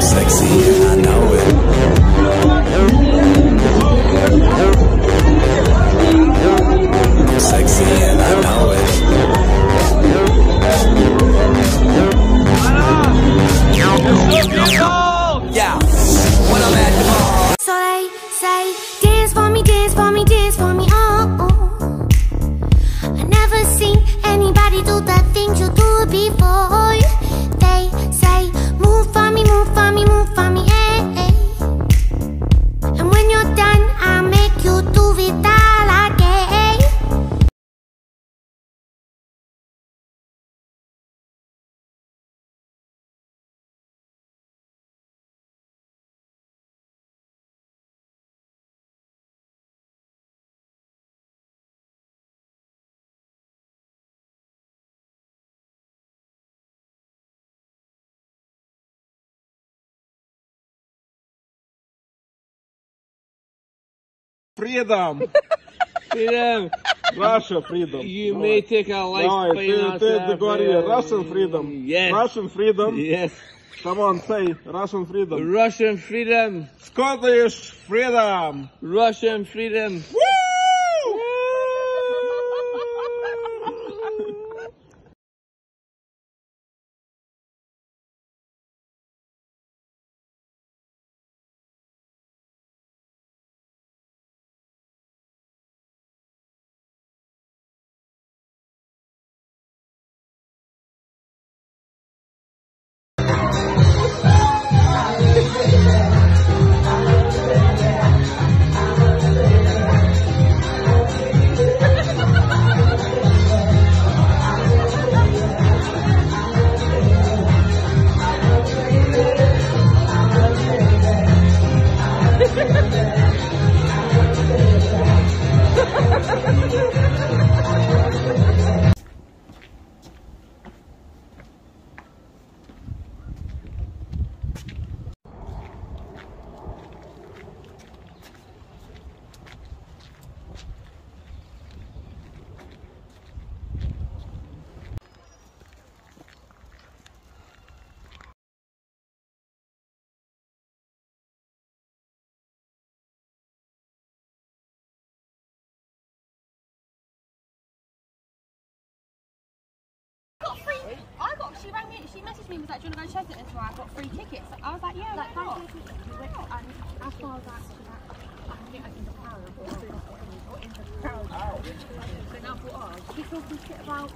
Sexy Freedom! Freedom. Russia freedom. You Давай. may take a life Давай, playing ты, us ты up, говори, uh, Russian freedom. Yes. Russian freedom. Yes. Come on, say Russian freedom. Russian freedom. Scottish freedom. Russian freedom. got She messaged me. Was like, "Do you want to go it?" And so I got free tickets. I was like, "Yeah." Like, why? And she's like, um, I think I can it. Or crowd. So now thought, oh, keep talking shit about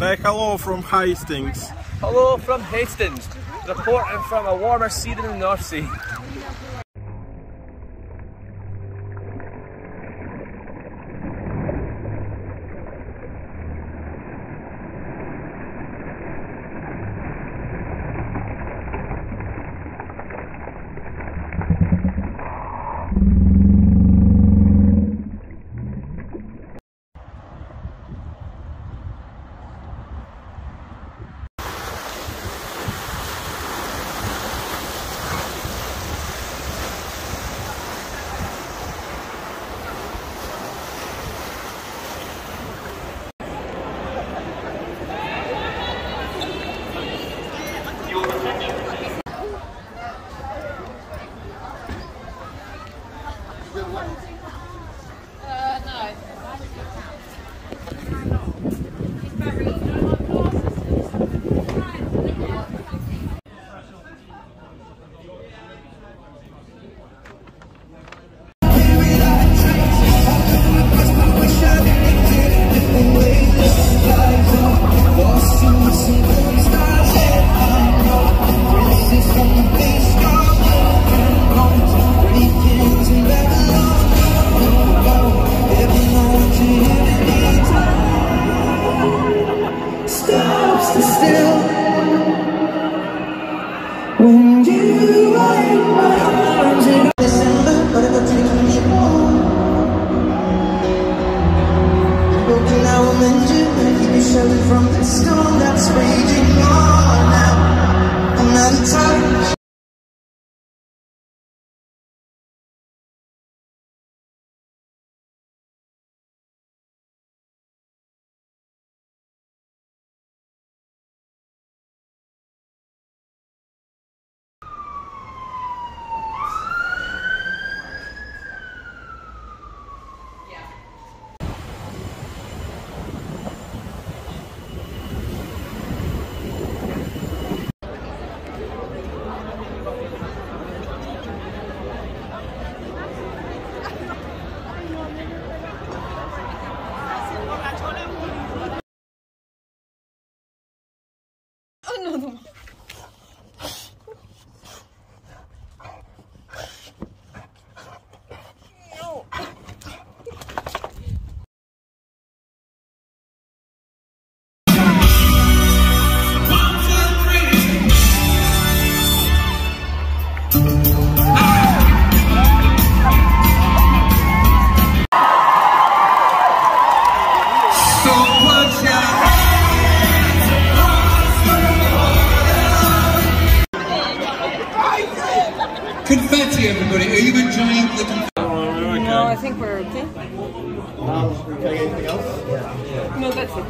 Say hello from Hastings. Hello from Hastings, reporting from a warmer sea than the North Sea.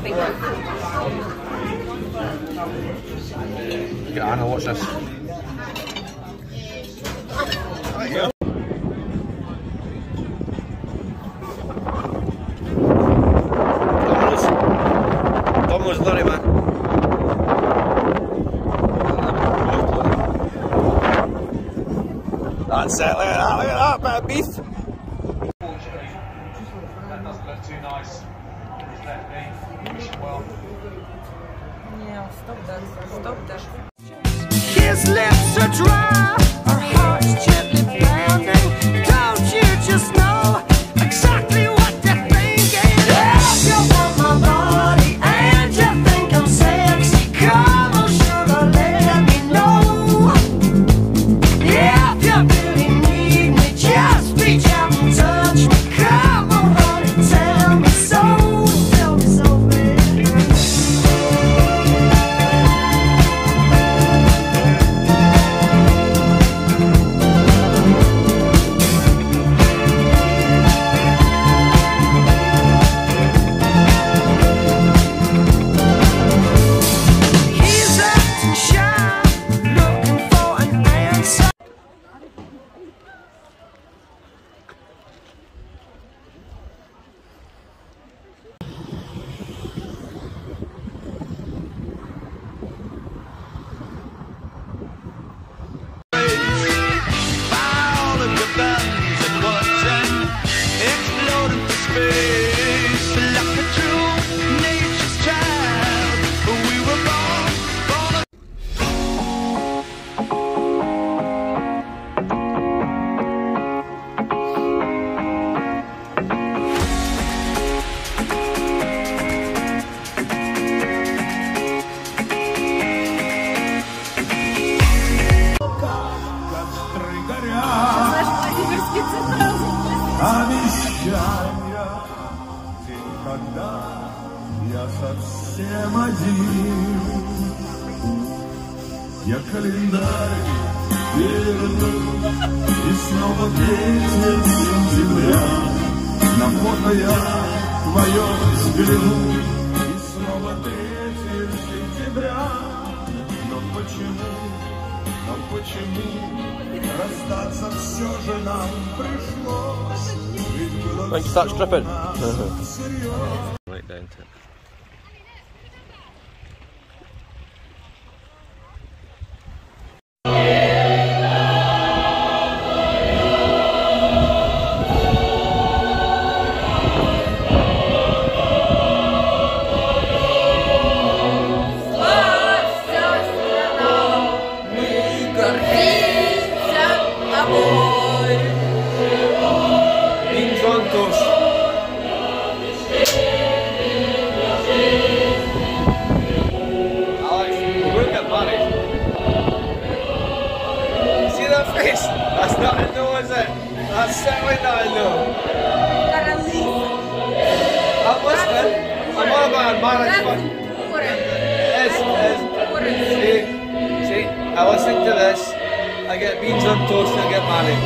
Get Anna, watch this. stop that, stop that. His lips are dry. обещания, день, когда я совсем один. Я календарь верну, и снова третье сентября, на фото я твое взгляну. Like, start stripping. right down to. Is it? Certainly. I'm listening. I'm about it is. See, see, I listen to this. I get beans on toast and I get married.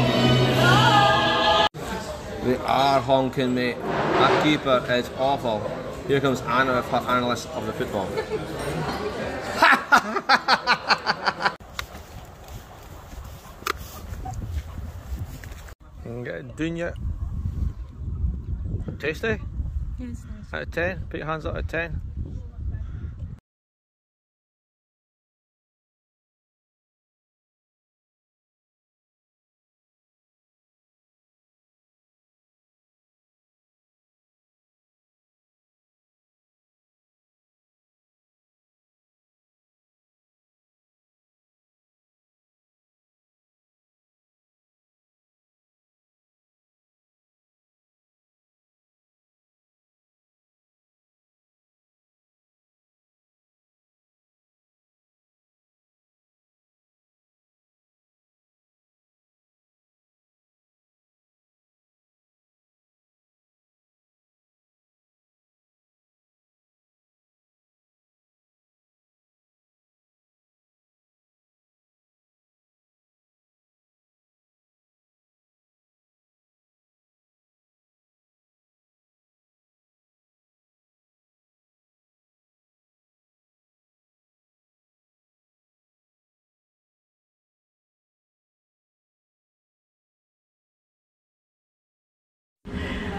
They are honking, mate. That keeper is awful. Here comes Anna with her analyst of the football. Can get it done yet? Tasty? Yes, Out of 10? Put your hands up out of 10.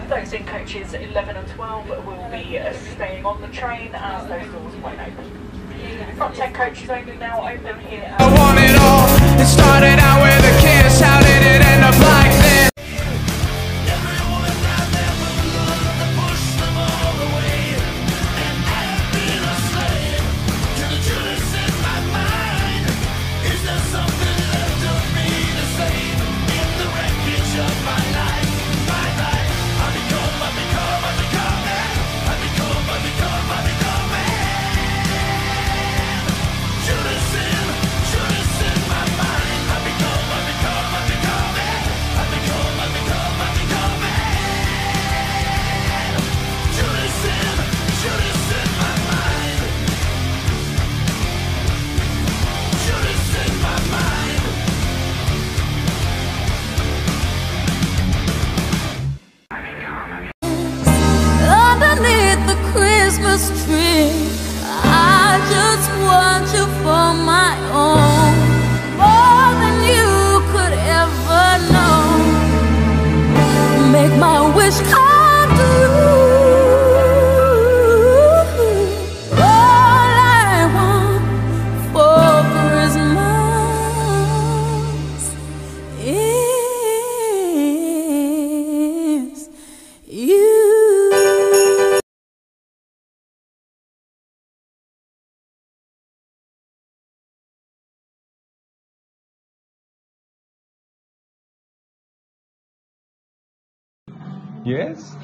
Those in coaches 11 and 12 will be uh, staying on the train as those doors won't open. Front 10 coaches only now open here. I want it all. It started out with ich Möglichkeit. Yes?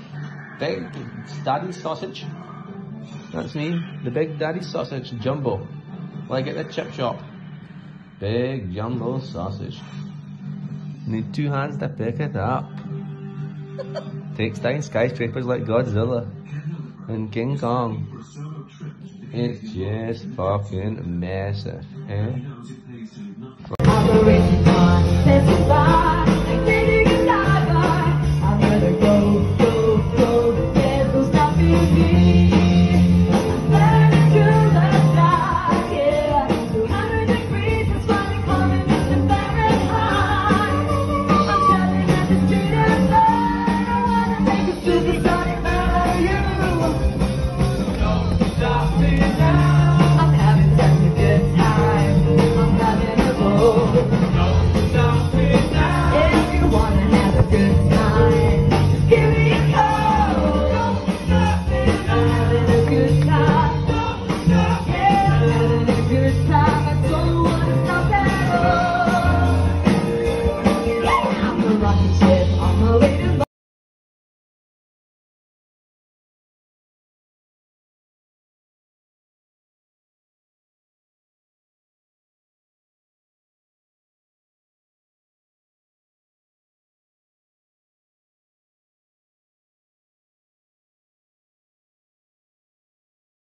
Big daddy sausage. That's me. The big daddy sausage jumbo. Like at the chip shop. Big jumbo sausage. Need two hands to pick it up. Takes down skyscrapers like Godzilla and King Kong. It's just fucking massive, eh? huh?